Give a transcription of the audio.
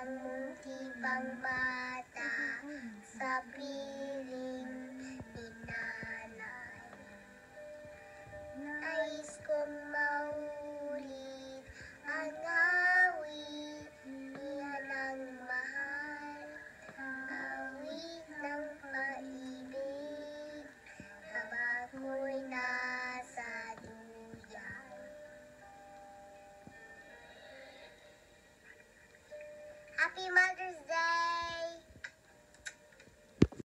ng pang bata. Sa piling